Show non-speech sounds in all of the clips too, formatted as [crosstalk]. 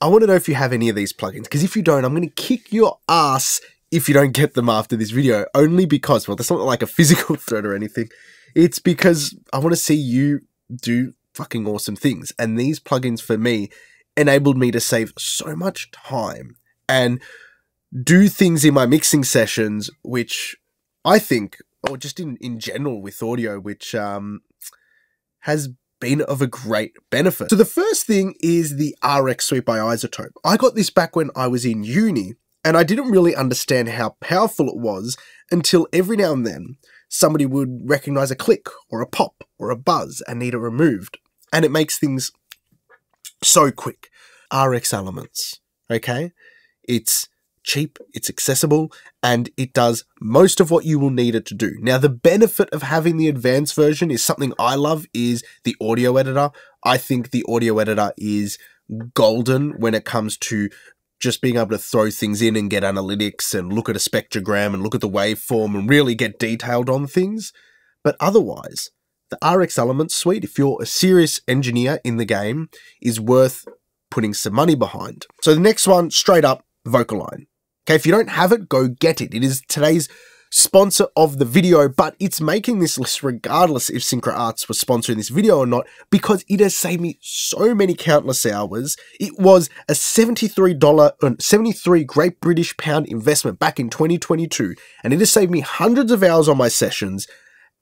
I want to know if you have any of these plugins, because if you don't, I'm going to kick your ass if you don't get them after this video, only because, well, that's not like a physical [laughs] threat or anything. It's because I want to see you do fucking awesome things. And these plugins for me enabled me to save so much time and do things in my mixing sessions, which I think, or just in, in general with audio, which um, has been of a great benefit. So the first thing is the RX Suite by iZotope. I got this back when I was in uni, and I didn't really understand how powerful it was until every now and then somebody would recognize a click or a pop or a buzz and need it removed. And it makes things so quick. RX Elements, okay? It's cheap, it's accessible, and it does most of what you will need it to do. Now, the benefit of having the advanced version is something I love is the audio editor. I think the audio editor is golden when it comes to just being able to throw things in and get analytics and look at a spectrogram and look at the waveform and really get detailed on things. But otherwise, the RX Elements suite, if you're a serious engineer in the game, is worth putting some money behind. So the next one, straight up, Vocalign. Okay, if you don't have it, go get it. It is today's sponsor of the video, but it's making this list regardless if Synchro Arts was sponsoring this video or not, because it has saved me so many countless hours. It was a $73, uh, 73 Great British Pound investment back in 2022, and it has saved me hundreds of hours on my sessions,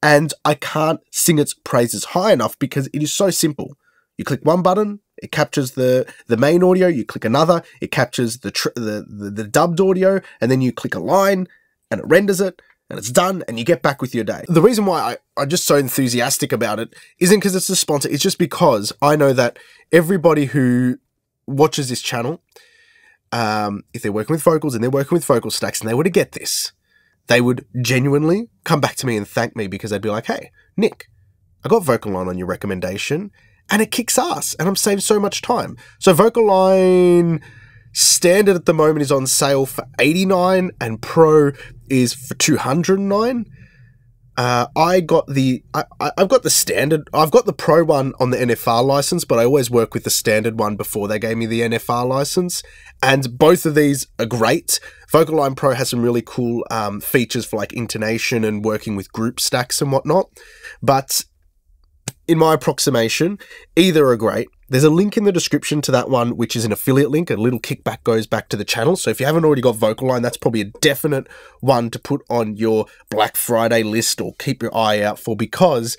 and I can't sing its praises high enough because it is so simple. You click one button, it captures the the main audio. You click another, it captures the the, the the dubbed audio, and then you click a line, and it renders it, and it's done, and you get back with your day. The reason why I, I'm just so enthusiastic about it isn't because it's a sponsor. It's just because I know that everybody who watches this channel, um, if they're working with vocals and they're working with vocal stacks, and they were to get this, they would genuinely come back to me and thank me because they'd be like, "Hey, Nick, I got Vocalign on your recommendation." And it kicks ass and I'm saving so much time. So Vocalign standard at the moment is on sale for 89 and pro is for 209. Uh, I got the I, I've got the standard I've got the pro one on the NFR license, but I always work with the standard one before they gave me the NFR license, and both of these are great. Vocalign Pro has some really cool um, features for like intonation and working with group stacks and whatnot, but in my approximation, either are great. There's a link in the description to that one, which is an affiliate link. A little kickback goes back to the channel. So if you haven't already got Vocalign, that's probably a definite one to put on your Black Friday list or keep your eye out for because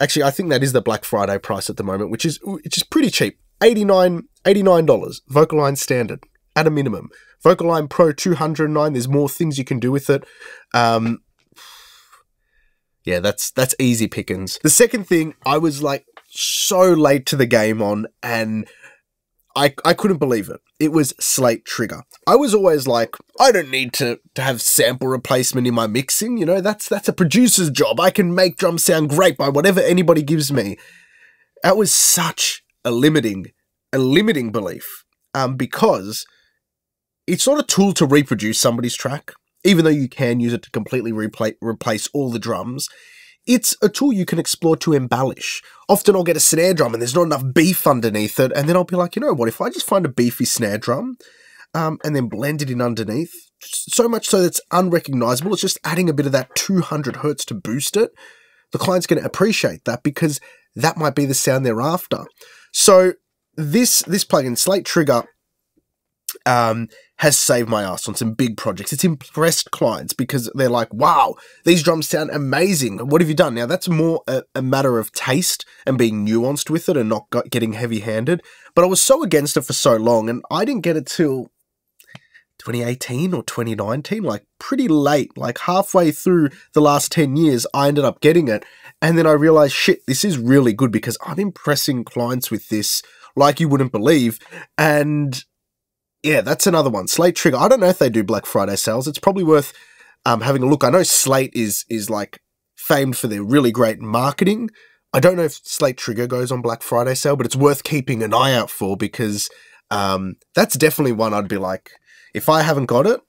actually I think that is the Black Friday price at the moment, which is which is pretty cheap. $89, $89 Vocalign standard at a minimum. Vocalign Pro 209, there's more things you can do with it. Um, yeah, that's that's easy pickings. The second thing, I was like so late to the game on, and I I couldn't believe it. It was Slate Trigger. I was always like, I don't need to to have sample replacement in my mixing. You know, that's that's a producer's job. I can make drums sound great by whatever anybody gives me. That was such a limiting a limiting belief, um, because it's not a tool to reproduce somebody's track even though you can use it to completely replace, replace all the drums, it's a tool you can explore to embellish. Often I'll get a snare drum and there's not enough beef underneath it, and then I'll be like, you know what, if I just find a beefy snare drum um, and then blend it in underneath, so much so that it's unrecognizable, it's just adding a bit of that 200 hertz to boost it, the client's going to appreciate that because that might be the sound they're after. So this this plugin, Slate Trigger, um, has saved my ass on some big projects. It's impressed clients because they're like, wow, these drums sound amazing. What have you done? Now, that's more a, a matter of taste and being nuanced with it and not getting heavy handed. But I was so against it for so long, and I didn't get it till 2018 or 2019, like pretty late, like halfway through the last 10 years, I ended up getting it. And then I realized, shit, this is really good because I'm impressing clients with this like you wouldn't believe. And yeah, that's another one. Slate Trigger. I don't know if they do Black Friday sales. It's probably worth um, having a look. I know Slate is is like famed for their really great marketing. I don't know if Slate Trigger goes on Black Friday sale, but it's worth keeping an eye out for because um, that's definitely one I'd be like, if I haven't got it,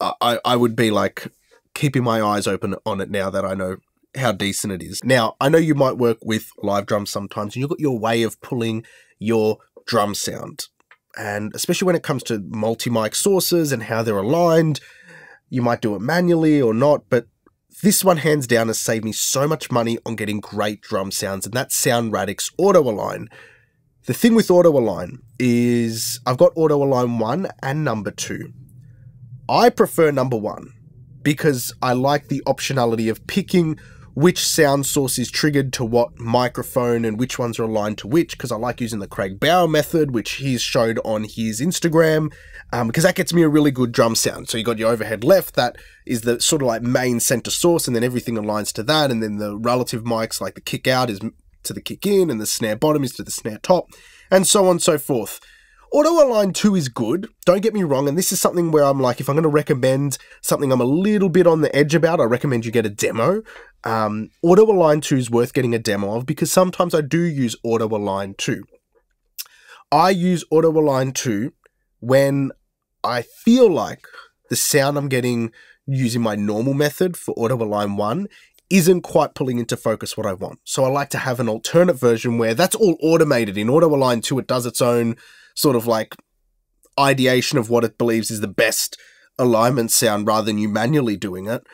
I, I would be like keeping my eyes open on it now that I know how decent it is. Now, I know you might work with live drums sometimes and you've got your way of pulling your drum sound and especially when it comes to multi mic sources and how they're aligned, you might do it manually or not, but this one hands down has saved me so much money on getting great drum sounds, and that's Sound Radix Auto Align. The thing with Auto Align is I've got Auto Align 1 and number 2. I prefer number 1 because I like the optionality of picking which sound source is triggered to what microphone and which ones are aligned to which because I like using the Craig Bauer method, which he's showed on his Instagram, um, because that gets me a really good drum sound. So you got your overhead left, that is the sort of like main center source, and then everything aligns to that, and then the relative mics like the kick out is to the kick in, and the snare bottom is to the snare top, and so on and so forth. Auto Align 2 is good, don't get me wrong, and this is something where I'm like, if I'm going to recommend something I'm a little bit on the edge about, I recommend you get a demo. Um, Auto Align 2 is worth getting a demo of because sometimes I do use Auto Align 2. I use Auto Align 2 when I feel like the sound I'm getting using my normal method for Auto Align 1 isn't quite pulling into focus what I want. So I like to have an alternate version where that's all automated. In Auto Align 2, it does its own sort of like ideation of what it believes is the best alignment sound rather than you manually doing it.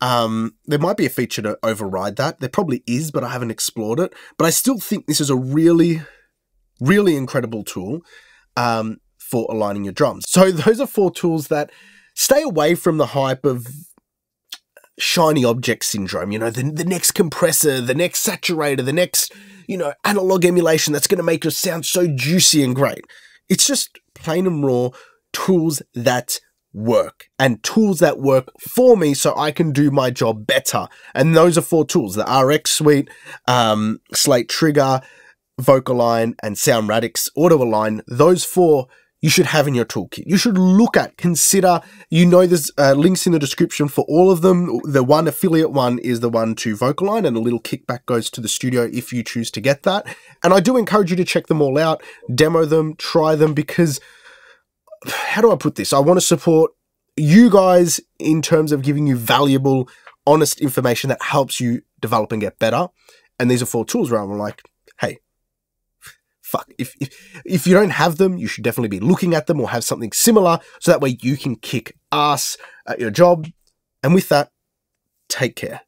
Um, there might be a feature to override that. There probably is, but I haven't explored it. But I still think this is a really, really incredible tool um, for aligning your drums. So those are four tools that stay away from the hype of shiny object syndrome. You know, the, the next compressor, the next saturator, the next, you know, analog emulation that's going to make your sound so juicy and great. It's just plain and raw tools that work and tools that work for me so I can do my job better. And those are four tools the RX Suite, um, Slate Trigger, Vocalign, and Sound Radix Auto Align. Those four you should have in your toolkit. You should look at, consider. You know, there's uh, links in the description for all of them. The one affiliate one is the one to Vocalign, and a little kickback goes to the studio if you choose to get that. And I do encourage you to check them all out, demo them, try them, because [sighs] how do I put this? I want to support you guys in terms of giving you valuable, honest information that helps you develop and get better. And these are four tools where I'm like, fuck, if, if, if you don't have them, you should definitely be looking at them or have something similar so that way you can kick ass at your job. And with that, take care.